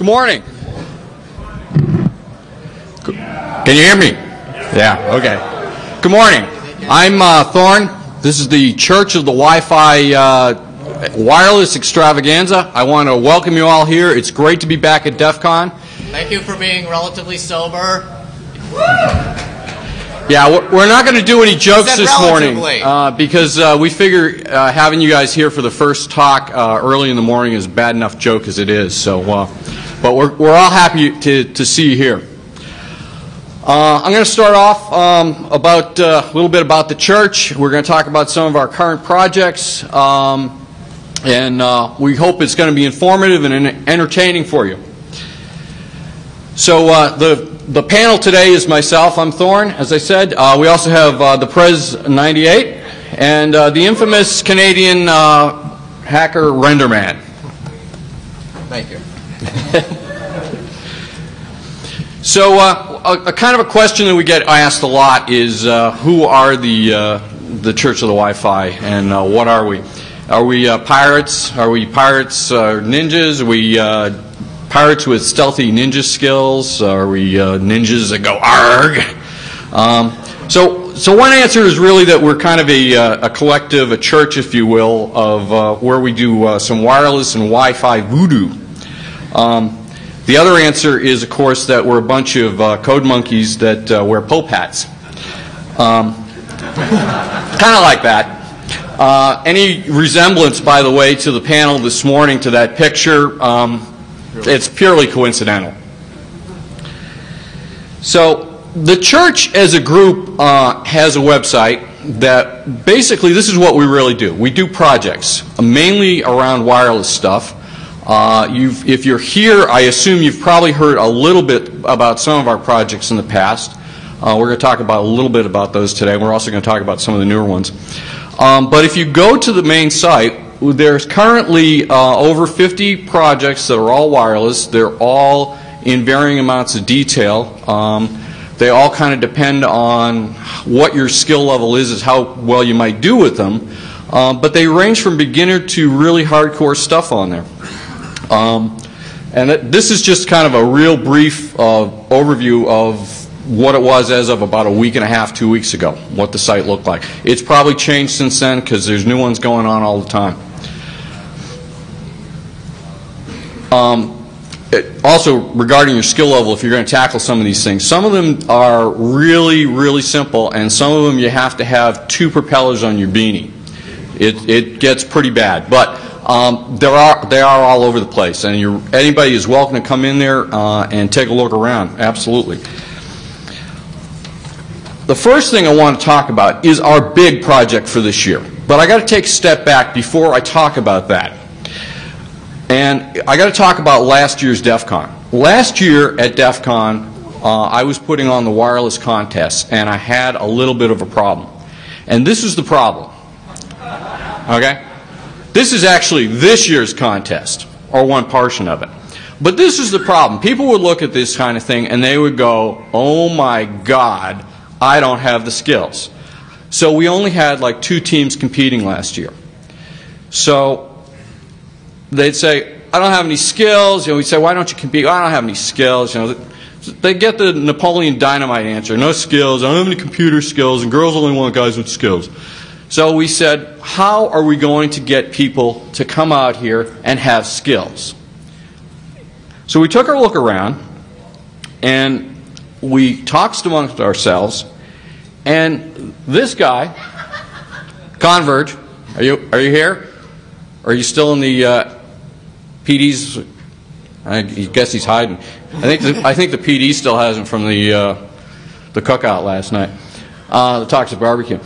Good morning. Can you hear me? Yeah, okay. Good morning. I'm uh, Thorne. This is the Church of the Wi-Fi uh, Wireless Extravaganza. I want to welcome you all here. It's great to be back at DEF CON. Thank you for being relatively sober. Yeah, we're- not going to do any jokes this morning uh, because uh, we figure uh, having you guys here for the first talk uh, early in the morning is a bad enough joke as it is. So, uh, but we're, we're all happy to, to see you here. Uh, I'm going to start off um, about uh, a little bit about the church. We're going to talk about some of our current projects, um, and uh, we hope it's going to be informative and entertaining for you. So uh, the the panel today is myself. I'm Thorne, as I said. Uh, we also have uh, the Prez 98 and the infamous Canadian hacker Renderman. Thank you. So uh, a, a kind of a question that we get asked a lot is uh, who are the uh, the Church of the Wi-Fi and uh, what are we? Are we uh, pirates? Are we pirates? Uh, ninjas? Are we uh, pirates with stealthy ninja skills? Are we ninjas that go arg? Um, so, so one answer is really that we're kind of a, a collective, a church, if you will, of uh, where we do uh, some wireless and Wi-Fi voodoo. Um, the other answer is, of course, that we're a bunch of uh, code monkeys that uh, wear Pope hats. Um, kind of like that. Uh, any resemblance, by the way, to the panel this morning to that picture, um, it's purely coincidental. So, the church as a group uh, has a website that basically this is what we really do. We do projects, mainly around wireless stuff. Uh, if you're here, I assume you've probably heard a little bit about some of our projects in the past. Uh, we're going to talk about a little bit about those today. We're also going to talk about some of the newer ones. Um, but if you go to the main site, there's currently uh, over 50 projects that are all wireless. They're all in varying amounts of detail. Um, they all kind of depend on what your skill level is, is how well you might do with them. Um, but they range from beginner to really hardcore stuff on there. Um, and it, this is just kind of a real brief uh, overview of what it was as of about a week and a half, two weeks ago, what the site looked like. It's probably changed since then because there's new ones going on all the time. Um, it- also, regarding your skill level, if you're going to tackle some of these things, some of them are really, really simple, and some of them you have to have two propellers on your beanie. It, it gets pretty bad, but um, there are they are all over the place, and anybody is welcome to come in there uh, and take a look around. Absolutely. The first thing I want to talk about is our big project for this year, but I got to take a step back before I talk about that. And I got to talk about last year's DEF CON. Last year at DEF CON, uh, I was putting on the wireless contest, and I had a little bit of a problem. And this is the problem. Okay? This is actually this year's contest, or one portion of it. But this is the problem. People would look at this kind of thing and they would go, oh my God, I don't have the skills. So we only had like two teams competing last year. So they'd say, I don't have any skills. You know, we'd say, why don't you compete? Oh, I don't have any skills. You know, they get the Napoleon Dynamite answer. No skills. I don't have any computer skills, and girls only want guys with skills. So we said, how are we going to get people to come out here and have skills? So we took our look around, and we talked amongst ourselves, and this guy, Converge, are you, are you here? Are you still in the uh, PD's? I guess he's hiding. I think the, I think the PD still has him from the uh, the cookout last night, uh, the Toxic Barbecue.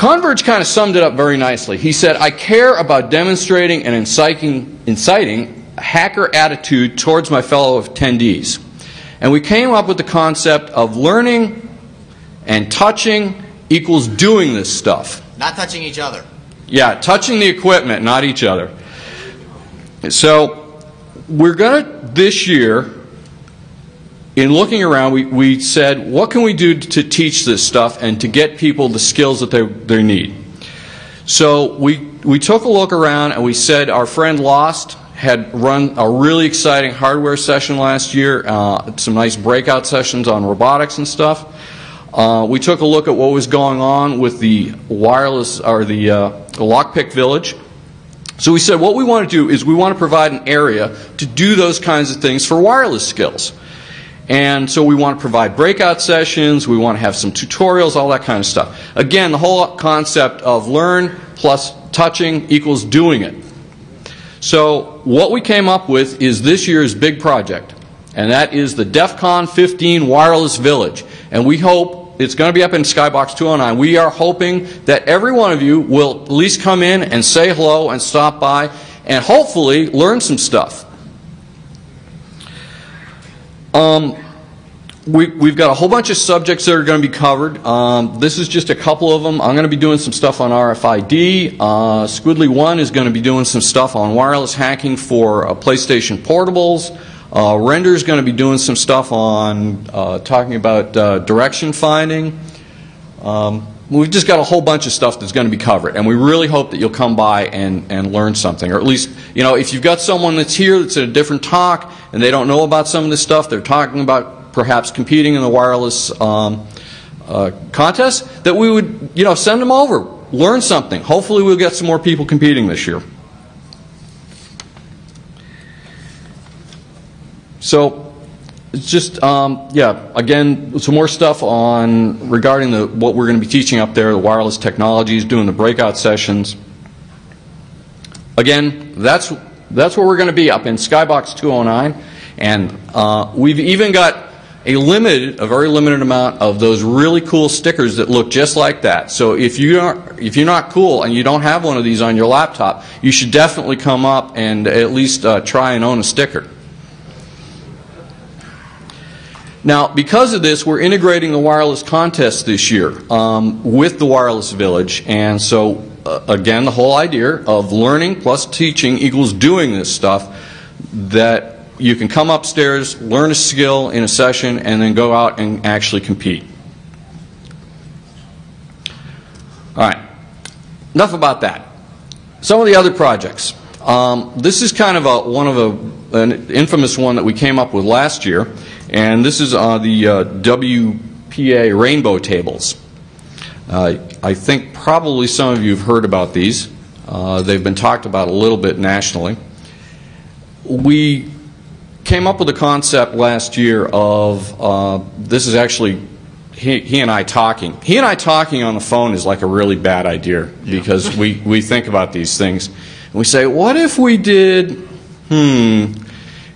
Converge kind of summed it up very nicely. He said, "I care about demonstrating and inciting, inciting a hacker attitude towards my fellow attendees." And we came up with the concept of learning and touching equals doing this stuff. Not touching each other. Yeah, touching the equipment, not each other. So, we're going to, this year, in looking around, we, we said, what can we do to teach this stuff and to get people the skills that they, they need? So, we, we took a look around and we said, our friend Lost had run a really exciting hardware session last year, uh, some nice breakout sessions on robotics and stuff. Uh, we took a look at what was going on with the wireless or the uh, lockpick village. So we said what we want to do is we want to provide an area to do those kinds of things for wireless skills. And so we want to provide breakout sessions, we want to have some tutorials, all that kind of stuff. Again, the whole concept of learn plus touching equals doing it. So what we came up with is this year's big project, and that is the DEF CON 15 Wireless Village. And we hope it's going to be up in Skybox 209. We are hoping that every one of you will at least come in and say hello and stop by and hopefully learn some stuff. Um, we, we've got a whole bunch of subjects that are going to be covered. Um, this is just a couple of them. I'm going to be doing some stuff on RFID. Uh, Squidly One is going to be doing some stuff on wireless hacking for uh, PlayStation portables. Uh, Render is going to be doing some stuff on uh, talking about uh, direction finding. Um, we've just got a whole bunch of stuff that's going to be covered, and we really hope that you'll come by and, and learn something. Or at least, you know, if you've got someone that's here that's at a different talk and they don't know about some of this stuff, they're talking about perhaps competing in the wireless um, uh, contest, that we would, you know, send them over, learn something. Hopefully, we'll get some more people competing this year. So, just, um, yeah, again, some more stuff on regarding the, what we're going to be teaching up there, the wireless technologies, doing the breakout sessions. Again, that's, that's where we're going to be up in Skybox 209. And uh, we've even got a limited, a very limited amount of those really cool stickers that look just like that. So if you are, if you're not cool and you don't have one of these on your laptop, you should definitely come up and at least uh, try and own a sticker. Now, because of this, we're integrating the wireless contest this year um, with the Wireless Village, and so uh, again, the whole idea of learning plus teaching equals doing this stuff that you can come upstairs, learn a skill in a session, and then go out and actually compete. All right, enough about that. Some of the other projects. Um, this is kind of a, one of a, an infamous one that we came up with last year, and this is uh, the uh, WPA rainbow tables. Uh, I think probably some of you have heard about these. Uh, they've been talked about a little bit nationally. We came up with a concept last year of uh, this is actually he, he, and I talking. He and I talking on the phone is like a really bad idea because we, we think about these things. And we say, what if we did, hmm,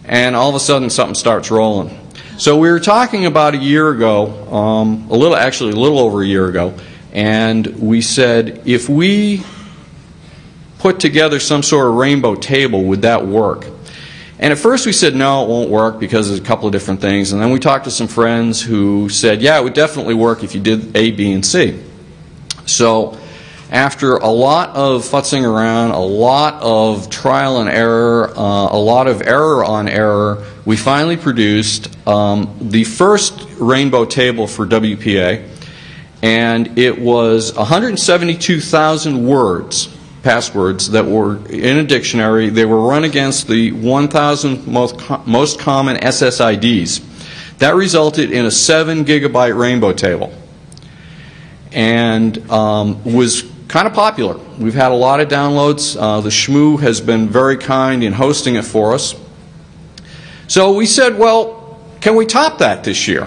and all of a sudden something starts rolling. So we were talking about a year ago, um, a little, actually a little over a year ago, and we said, if we put together some sort of rainbow table, would that work? And at first we said, no, it won't work because there's a couple of different things. And then we talked to some friends who said, yeah, it would definitely work if you did A, B, and C. So after a lot of futzing around, a lot of trial and error, uh, a lot of error on error, we finally produced um, the first rainbow table for WPA. And it was 172,000 words passwords that were in a dictionary. They were run against the 1,000 most, most common SSIDs. That resulted in a 7 gigabyte rainbow table and um, was kind of popular. We've had a lot of downloads. Uh, the Shmoo has been very kind in hosting it for us. So we said, well, can we top that this year?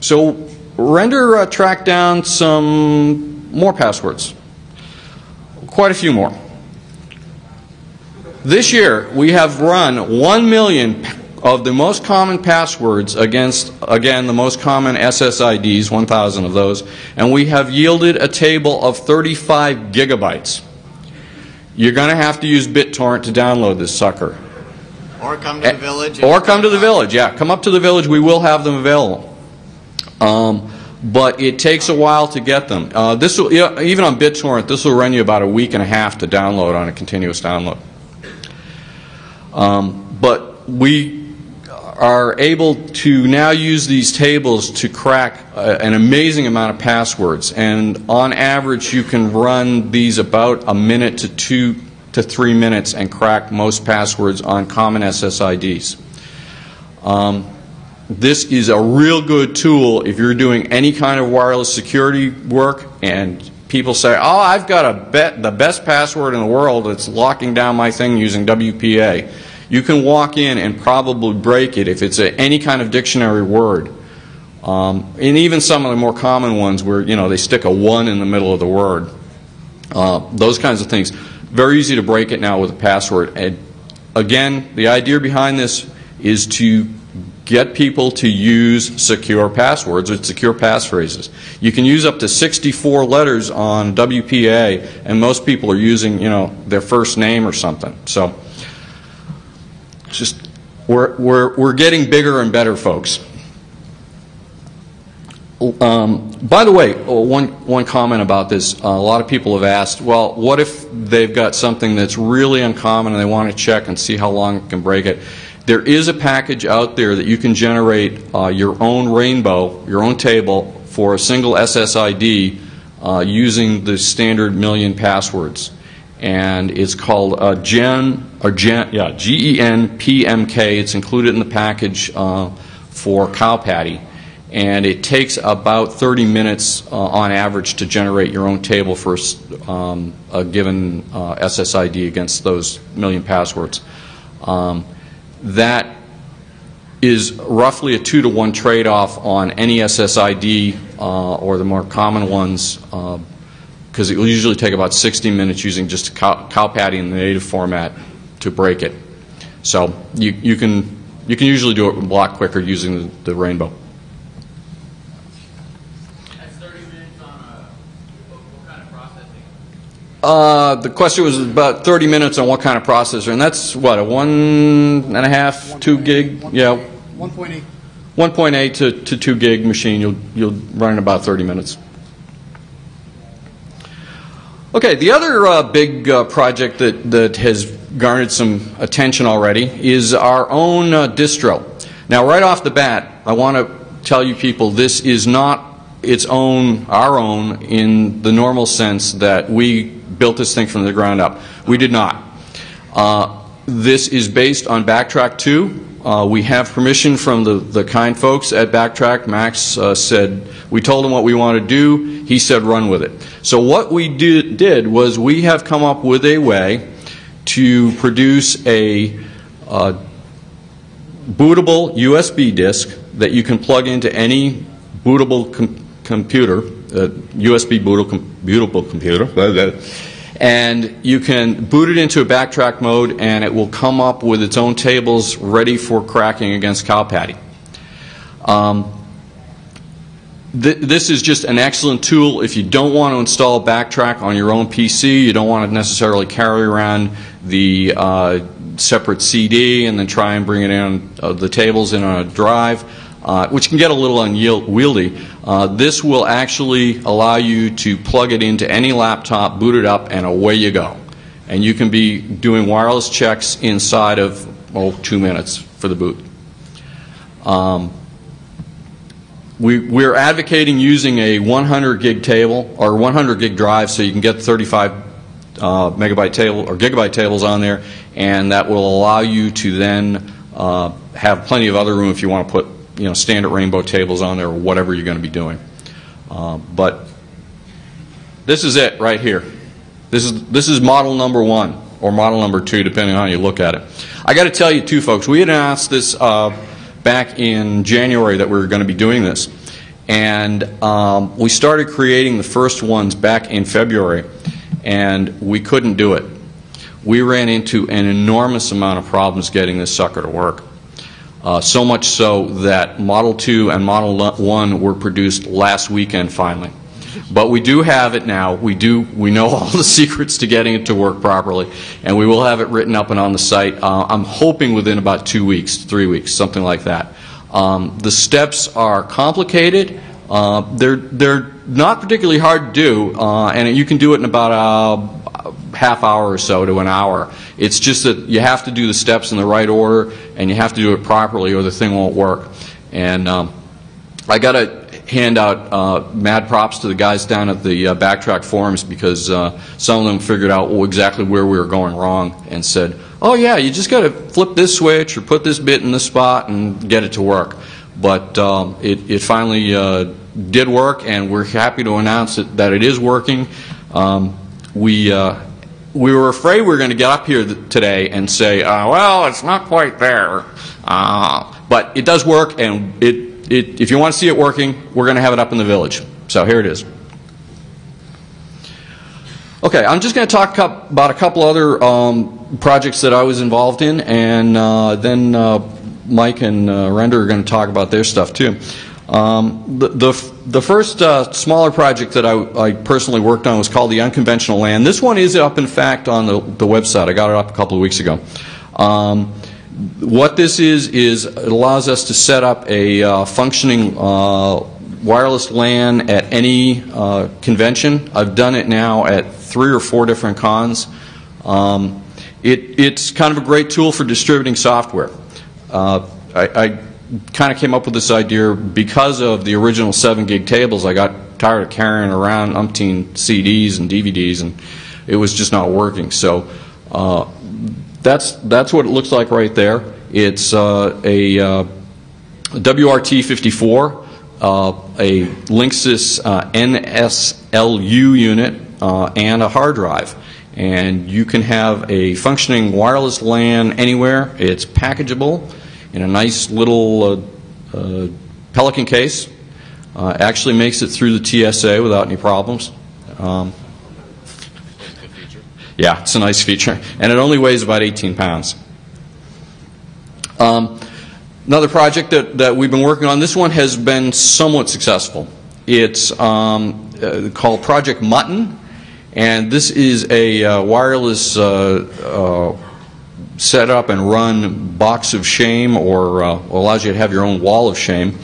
So Render uh, tracked down some more passwords quite a few more. This year, we have run 1 million of the most common passwords against, again, the most common SSIDs, 1,000 of those, and we have yielded a table of 35 gigabytes. You're going to have to use BitTorrent to download this sucker. Or come to the village. Or come to the village, yeah. Come up to the village. We will have them available. Um, but it takes a while to get them. Uh, this will, even on BitTorrent, this will run you about a week and a half to download on a continuous download. Um, but we are able to now use these tables to crack uh, an amazing amount of passwords. And on average, you can run these about a minute to two to three minutes and crack most passwords on common SSIDs. Um, this is a real good tool if you're doing any kind of wireless security work and people say, oh, I've got a bet, the best password in the world that's locking down my thing using WPA. You can walk in and probably break it if it's a, any kind of dictionary word. Um, and even some of the more common ones where, you know, they stick a 1 in the middle of the word. Uh, those kinds of things. Very easy to break it now with a password. And again, the idea behind this is to get people to use secure passwords or secure passphrases. You can use up to 64 letters on WPA, and most people are using, you know, their first name or something. So, just we're we're we're getting bigger and better, folks. Um, by the way, oh, one, one comment about this. Uh, a lot of people have asked, well, what if they've got something that's really uncommon and they want to check and see how long it can break it? There is a package out there that you can generate uh, your own rainbow, your own table, for a single SSID uh, using the standard million passwords. And it's called uh, Gen, or Gen, yeah, G-E-N-P-M-K. It's included in the package uh, for Cow Patty and it takes about 30 minutes uh, on average to generate your own table for um, a given uh, SSID against those million passwords. Um, that is roughly a two to one trade off on any SSID uh, or the more common ones because uh, it will usually take about 60 minutes using just cow, cow patty in the native format to break it. So you, you, can, you can usually do it a lot quicker using the, the rainbow. Uh, the question was about 30 minutes on what kind of processor, and that's what a one and a half, two gig, yeah, 1.8. 1.8 to, to two gig machine. You'll you'll run in about 30 minutes. Okay, the other uh, big uh, project that that has garnered some attention already is our own uh, distro. Now, right off the bat, I want to tell you people this is not its own, our own, in the normal sense that we built this thing from the ground up. We did not. Uh, this is based on Backtrack 2. Uh, we have permission from the, the kind folks at Backtrack. Max uh, said, we told him what we want to do. He said, run with it. So what we did, did was we have come up with a way to produce a uh, bootable USB disk that you can plug into any bootable com computer, USB uh, bootable, com bootable computer and you can boot it into a backtrack mode and it will come up with its own tables ready for cracking against cow patty. Um, th this is just an excellent tool if you don't want to install backtrack on your own PC, you don't want to necessarily carry around the uh, separate CD and then try and bring it in uh, the tables in on a drive uh, which can get a little unwieldy. Uh, this will actually allow you to plug it into any laptop, boot it up, and away you go. And you can be doing wireless checks inside of, oh, two minutes for the boot. Um, we, we're advocating using a 100 gig table or 100 gig drive so you can get 35 uh, megabyte table or gigabyte tables on there, and that will allow you to then uh, have plenty of other room if you want to put you know, standard rainbow tables on there or whatever you're going to be doing. Uh, but this is it right here. This is, this is model number one or model number two, depending on how you look at it. I got to tell you, too, folks, we had announced this uh, back in January that we were going to be doing this. And um, we started creating the first ones back in February, and we couldn't do it. We ran into an enormous amount of problems getting this sucker to work. Uh, so much so that Model 2 and Model 1 were produced last weekend finally. But we do have it now. We do. We know all the secrets to getting it to work properly, and we will have it written up and on the site. Uh, I'm hoping within about two weeks, three weeks, something like that. Um, the steps are complicated. Uh, they're they're not particularly hard to do, uh, and you can do it in about a half hour or so to an hour. It's just that you have to do the steps in the right order and you have to do it properly or the thing won't work. And um, I got to hand out uh, mad props to the guys down at the uh, Backtrack forums because uh, some of them figured out exactly where we were going wrong and said, "Oh yeah, you just got to flip this switch or put this bit in this spot and get it to work." But um, it, it finally uh, did work, and we're happy to announce it, that it is working. Um, we uh, we were afraid we were going to get up here today and say, uh, "Well, it's not quite there," uh, but it does work, and it it, if you want to see it working, we're going to have it up in the village. So here it is. Okay, I'm just going to talk about a couple other um, projects that I was involved in, and uh, then uh, Mike and uh, Render are going to talk about their stuff too. Um, the, the, the first uh, smaller project that I, I personally worked on was called the Unconventional Land. This one is up, in fact, on the, the website. I got it up a couple of weeks ago. Um, what this is, is it allows us to set up a uh, functioning uh, wireless LAN at any uh, convention. I've done it now at three or four different cons. Um, it, it's kind of a great tool for distributing software. Uh, I, I kind of came up with this idea because of the original 7 gig tables. I got tired of carrying around umpteen CDs and DVDs, and it was just not working. So uh, that's, that's what it looks like right there. It's uh, a uh, WRT54, uh, a Linksys uh, NSLU unit, and a hard drive. And you can have a functioning wireless LAN anywhere. It's packageable in a nice little uh, uh, Pelican case. Uh, actually makes it through the TSA without any problems. Um, yeah, it's a nice feature. And it only weighs about 18 pounds. Um, another project that, that we've been working on, this one has been somewhat successful. It's um, uh, called Project Mutton, and this is a uh, wireless uh, set up and run box of shame or uh, allows you to have your own wall of shame.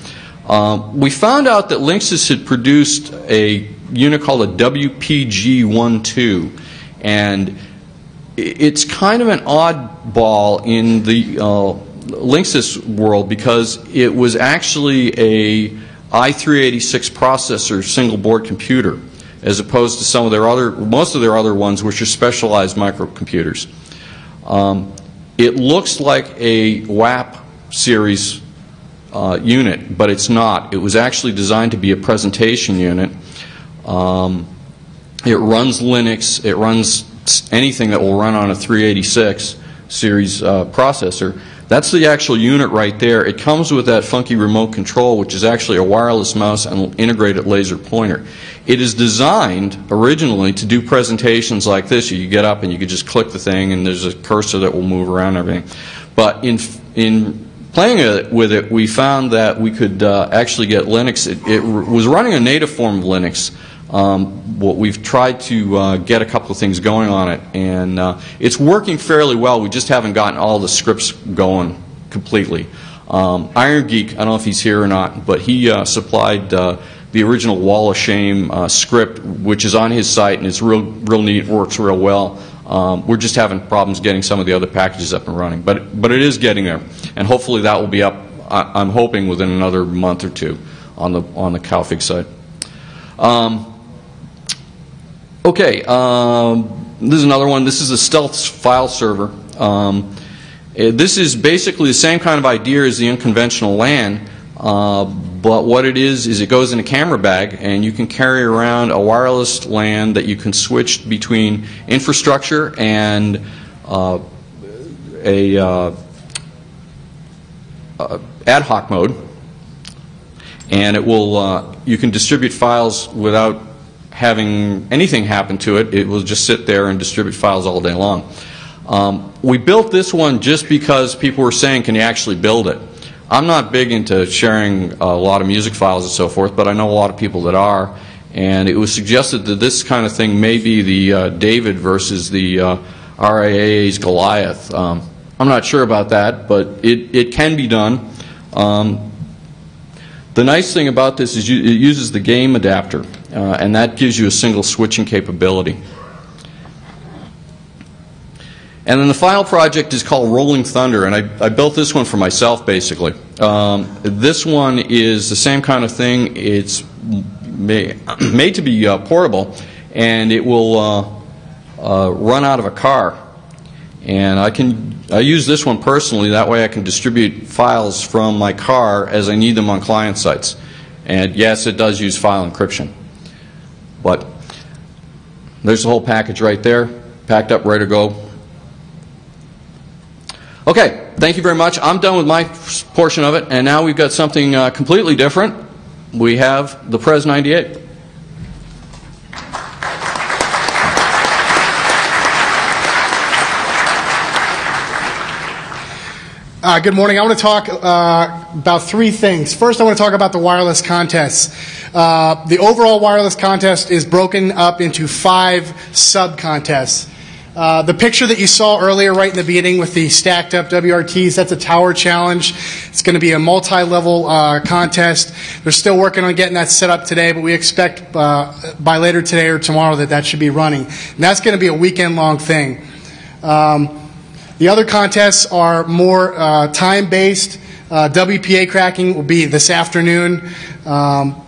Um, we found out that Linksys had produced a unit called a WPG12, and it's kind of an oddball in the uh, Linksys world because it was actually a i386 processor single board computer as opposed to some of their other, most of their other ones which are specialized microcomputers. Um, it looks like a WAP series uh, unit, but it's not. It was actually designed to be a presentation unit. Um, it runs Linux. It runs anything that will run on a 386 series uh, processor. That's the actual unit right there. It comes with that funky remote control, which is actually a wireless mouse and integrated laser pointer. It is designed originally to do presentations like this. You get up and you can just click the thing, and there's a cursor that will move around everything. But in in playing with it, we found that we could uh, actually get Linux. It, it, was running a native form of Linux. Um, what we've tried to uh, get a couple of things going on it, and uh, it's working fairly well. We just haven't gotten all the scripts going completely. Um, Iron Geek, I don't know if he's here or not, but he uh, supplied uh, the original Wall of Shame uh, script, which is on his site, and it's real, real neat, works real well. Um, we're just having problems getting some of the other packages up and running, but but it is getting there, and hopefully that will be up. I, am hoping within another month or two on the on the CalFig site. Um, okay, um, this is another one. This is a stealth file server. Um, eh, this is basically the same kind of idea as the unconventional LAN. Uh, but what it is, is it goes in a camera bag and you can carry around a wireless LAN that you can switch between infrastructure and uh, a uh, uh, ad hoc mode. And it will, uh, you can distribute files without having anything happen to it. It will just sit there and distribute files all day long. Um, we built this one just because people were saying, can you actually build it? I'm not big into sharing a lot of music files and so forth, but I know a lot of people that are. And it was suggested that this kind of thing may be the uh, David versus the uh, RIAA's Goliath. Um, I'm not sure about that, but it, it can be done. Um, the nice thing about this is you, it uses the game adapter, uh, and that gives you a single switching capability. And then the final project is called Rolling Thunder, and I, I built this one for myself, basically. Um, this one is the same kind of thing. It's ma- made to be uh, portable, and it will uh, uh, run out of a car. And I can I use this one personally. That way, I can distribute files from my car as I need them on client sites. And yes, it does use file encryption, but there's the whole package right there, packed up, ready to go. Okay, thank you very much. I'm done with my portion of it, and now we've got something uh, completely different. We have the Pres 98. Uh, good morning. I want to talk uh, about three things. First, I want to talk about the wireless contests. Uh, the overall wireless contest is broken up into five sub contests. Uh, the picture that you saw earlier, right in the beginning, with the stacked up WRTs, that's a tower challenge. It's going to be a multi level uh, contest. They're still working on getting that set up today, but we expect uh, by later today or tomorrow that that should be running. And that's going to be a weekend long thing. Um, the other contests are more uh, time based. Uh, WPA cracking will be this afternoon. Um,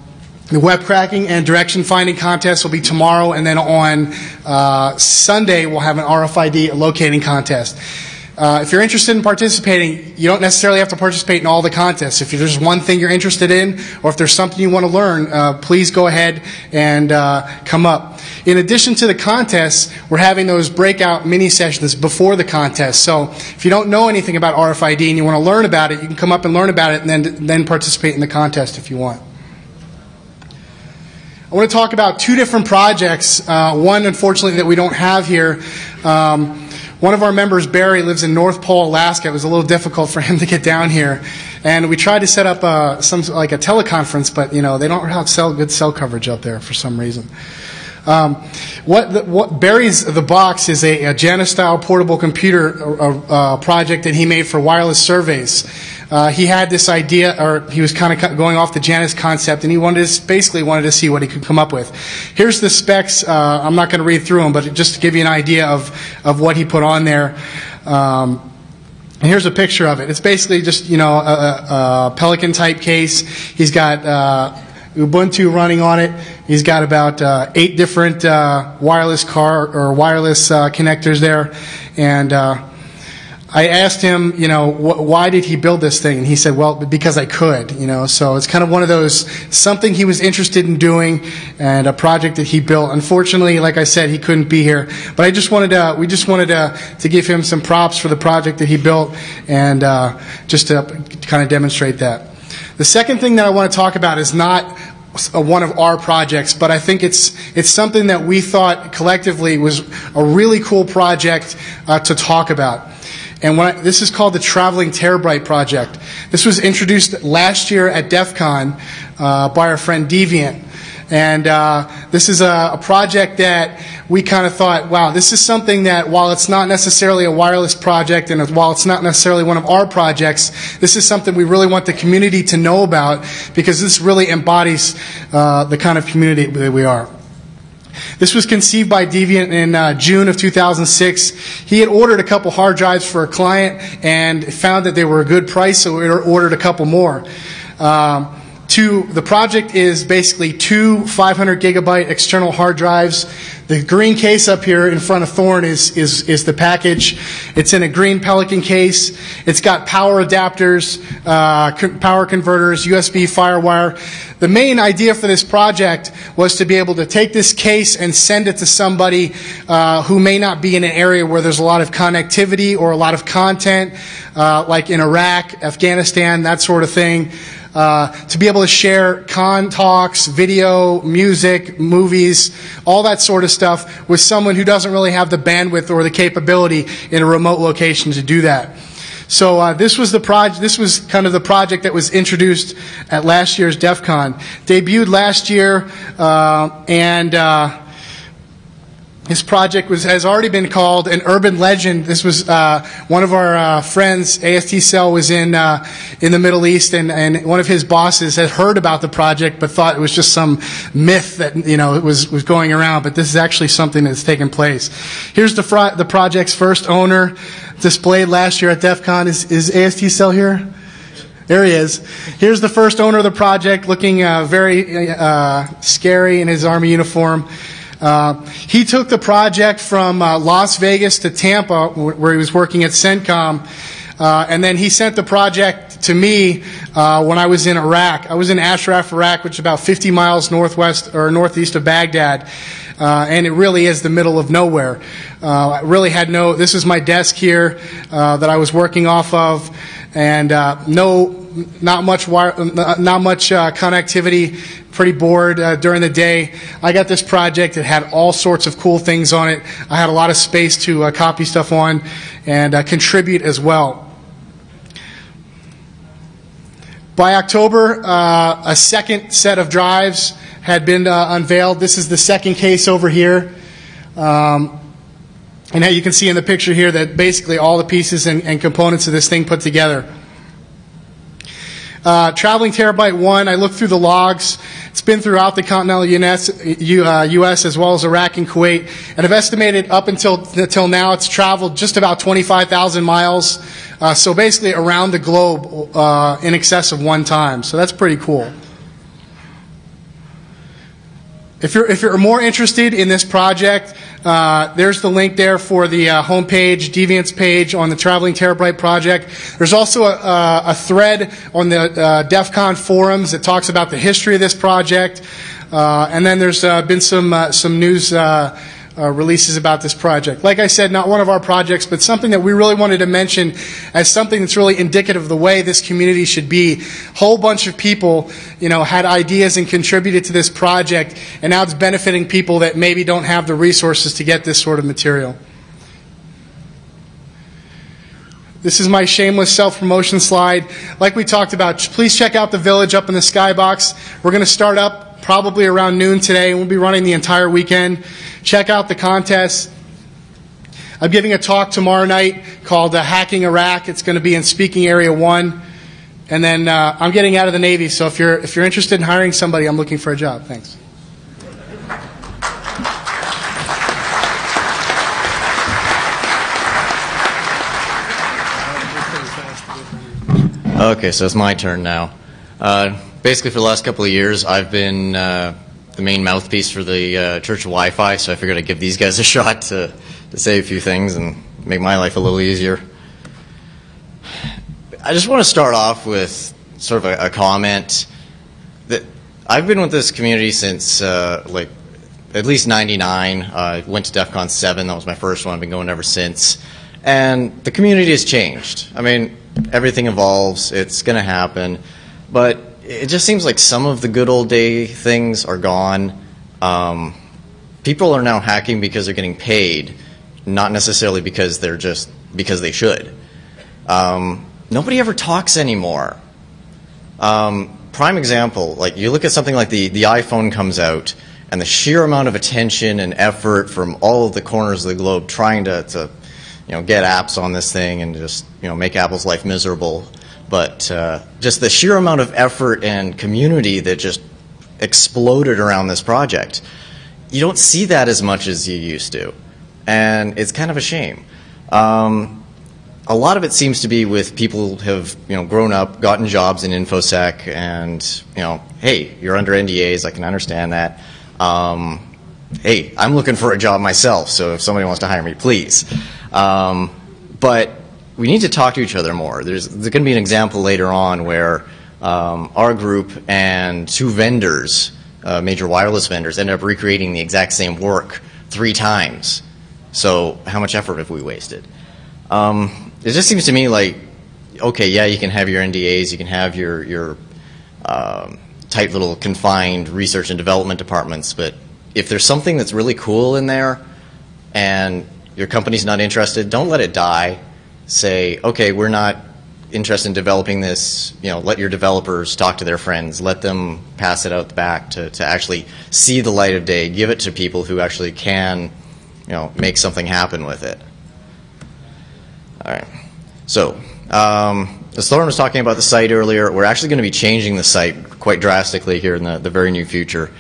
the web cracking and direction finding contest will be tomorrow, and then on uh, Sunday, we'll have an RFID locating contest. Uh, if you're interested in participating, you don't necessarily have to participate in all the contests. If there's one thing you're interested in, or if there's something you want to learn, uh, please go ahead and uh, come up. In addition to the contests, we're having those breakout mini sessions before the contest. So if you don't know anything about RFID and you want to learn about it, you can come up and learn about it and then, then participate in the contest if you want. I want to talk about two different projects. Uh, one, unfortunately, that we don't have here. Um, one of our members, Barry, lives in North Pole, Alaska. It was a little difficult for him to get down here, and we tried to set up a, some like a teleconference, but you know they don't have cell, good cell coverage up there for some reason. Um, what, the, what Barry's the box is a, a Janus style portable computer uh, uh, project that he made for wireless surveys. Uh, he had this idea, or he was kind of going off the Janus concept, and he wanted to, basically wanted to see what he could come up with. Here's the specs. Uh, I'm not going to read through them, but just to give you an idea of of what he put on there. Um, here's a picture of it. It's basically just you know a, a Pelican type case. He's got uh, Ubuntu running on it. He's got about uh, eight different uh, wireless car or wireless uh, connectors there, and uh, I asked him, you know, wh- why did he build this thing? And he said, well, because I could, you know. So it's kind of one of those something he was interested in doing, and a project that he built. Unfortunately, like I said, he couldn't be here, but I just wanted to, we just wanted to, to give him some props for the project that he built, and uh, just to kind of demonstrate that. The second thing that I want to talk about is not one of our projects, but I think it's it's something that we thought collectively was a really cool project uh, to talk about. And I, this is called the Traveling Terabyte Project. This was introduced last year at DEF CON uh, by our friend Deviant. And uh, this is a, a, project that we kind of thought, wow, this is something that while it's not necessarily a wireless project and while it's not necessarily one of our projects, this is something we really want the community to know about because this really embodies uh, the kind of community that we are. This was conceived by Deviant in uh, June of 2006. He had ordered a couple hard drives for a client and found that they were a good price, so we ordered a couple more. Um, to the project is basically two 500 gigabyte external hard drives. The green case up here in front of Thorn is, is, is the package. It's in a green Pelican case. It's got power adapters, uh, co- power converters, USB FireWire. The main idea for this project was to be able to take this case and send it to somebody uh, who may not be in an area where there's a lot of connectivity or a lot of content, uh, like in Iraq, Afghanistan, that sort of thing uh, to be able to share con talks, video, music, movies, all that sort of stuff with someone who doesn't really have the bandwidth or the capability in a remote location to do that. So uh, this was the project. This was kind of the project that was introduced at last year's DEF CON. Debuted last year, uh, and This project was, has already been called an urban legend. This was uh, one of our uh, friends, AST Cell, was in uh, in the Middle East, and, and one of his bosses had heard about the project, but thought it was just some myth that you know was was going around. But this is actually something that's taken place. Here's the the project's first owner, displayed last year at DEF CON. Is is AST Cell here? There he is. Here's the first owner of the project, looking uh, very uh, scary in his army uniform. Uh, he took the project from uh, Las Vegas to Tampa, where he was working at CENTCOM, uh, and then he sent the project to me uh, when I was in Iraq. I was in Ashraf, Iraq, which is about 50 miles northwest or northeast of Baghdad. Uh, and it really is the middle of nowhere. Uh, I really had no. This is my desk here that I was working off of, and no not much wire, not much uh, connectivity. Pretty bored uh, during the day. I got this project. It had all sorts of cool things on it. I had a lot of space to uh, copy stuff on and uh, contribute as well. By October, uh, a second set of drives had been uh, unveiled. This is the second case over here. Um, and now you can see in the picture here that basically all the pieces and, and components of this thing put together. Uh, traveling terabyte one, I looked through the logs. It's been throughout the continental US, uh, US as well as Iraq and Kuwait. And I've estimated up until, until now it's traveled just about 25,000 miles. Uh, so basically around the globe uh, in excess of one time. So that's pretty cool. If you're, if you're more interested in this project, uh, there's the link there for the uh, homepage, Deviance page on the Traveling Terabyte project. There's also a, a thread on the uh, DEF CON forums that talks about the history of this project. Uh, and then there's uh, been some, uh, some news uh, releases about this project. Like I said, not one of our projects, but something that we really wanted to mention as something that's really indicative of the way this community should be. Whole bunch of people, you know, had ideas and contributed to this project, and now it's benefiting people that maybe don't have the resources to get this sort of material. This is my shameless self promotion slide. Like we talked about, please check out the village up in the skybox. We're going to start up probably around noon today. And we'll be running the entire weekend. Check out the contest. I'm giving a talk tomorrow night called uh, Hacking Iraq. It's going to be in Speaking Area 1. And then uh, I'm getting out of the Navy, so if you're, if you're interested in hiring somebody, I'm looking for a job. Thanks. Okay, so it's my turn now. Uh, basically for the last couple of years, I've been uh, the main mouthpiece for the uh, church Wi-Fi, so I figured I'd give these guys a shot to, to say a few things and make my life a little easier. I just want to start off with sort of a, a comment that I've been with this community since uh, like at least 99. I went to DEF CON 7, that was my first one, I've been going ever since. And the community has changed. I mean, everything evolves, it's going to happen. But it just seems like some of the good old day things are gone. Um, people are now hacking because they're getting paid, not necessarily because they're just because they should. Um, nobody ever talks anymore. Um, prime example, like you look at something like the, the iPhone comes out, and the sheer amount of attention and effort from all of the corners of the globe trying to, to you know, get apps on this thing and just you know make Apple's life miserable but uh, just the sheer amount of effort and community that just exploded around this project, you don't see that as much as you used to. And it's kind of a shame. Um, a lot of it seems to be with people have you know grown up, gotten jobs in infosec, and you know, hey, you're under NDAs. I can understand that. Um, hey, I'm looking for a job myself, so if somebody wants to hire me, please. Um, but we need to talk to each other more. There's, there's going to be an example later on where um, our group and two vendors, uh, major wireless vendors, ended up recreating the exact same work three times. So how much effort have we wasted? Um, it just seems to me like, okay, yeah, you can have your NDAs, you can have your your um, tight little confined research and development departments, but if there's something that's really cool in there and your company's not interested, don't let it die say, okay, we're not interested in developing this, you know, let your developers talk to their friends, let them pass it out the back to, to actually see the light of day, give it to people who actually can you know, make something happen with it. All right. So, um, as Lauren was talking about the site earlier, we're actually going to be changing the site quite drastically here in the, the very near future.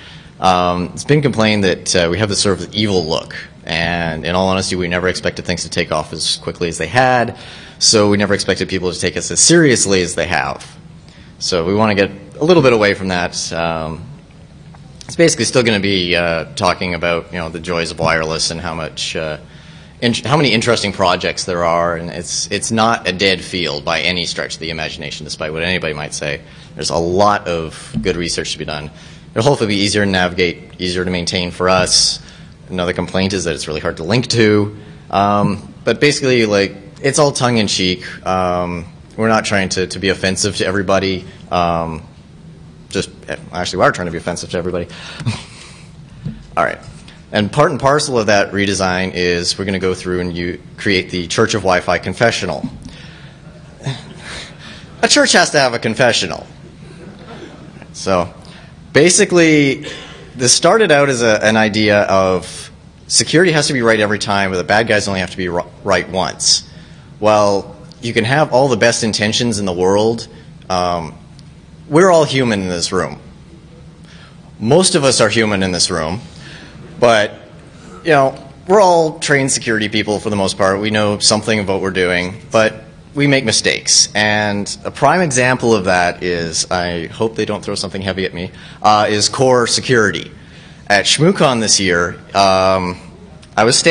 Um, it's been complained that uh, we have this sort of evil look, and in all honesty, we never expected things to take off as quickly as they had, so we never expected people to take us as seriously as they have. So we want to get a little bit away from that. Um, it's basically still going to be uh, talking about you know the joys of wireless and how much uh, how many interesting projects there are, and it's it's not a dead field by any stretch of the imagination, despite what anybody might say. There's a lot of good research to be done. It'll hopefully be easier to navigate, easier to maintain for us. Another complaint is that it's really hard to link to. Um, but basically, like it's all tongue in cheek. Um, we're not trying to, to be offensive to everybody. Um, just actually, we are trying to be offensive to everybody. all right. And part and parcel of that redesign is we're going to go through and you create the Church of Wi-Fi confessional. A church has to have a confessional. So basically, this started out as a, an idea of security has to be right every time, but the bad guys only have to be right once. Well, you can have all the best intentions in the world. Um, we're all human in this room. Most of us are human in this room. But, you know, we're all trained security people for the most part. We know something of what we're doing, but we make mistakes. And a prime example of that is, I hope they don't throw something heavy at me, uh, is core security. At ShmooCon this year, um, I was standing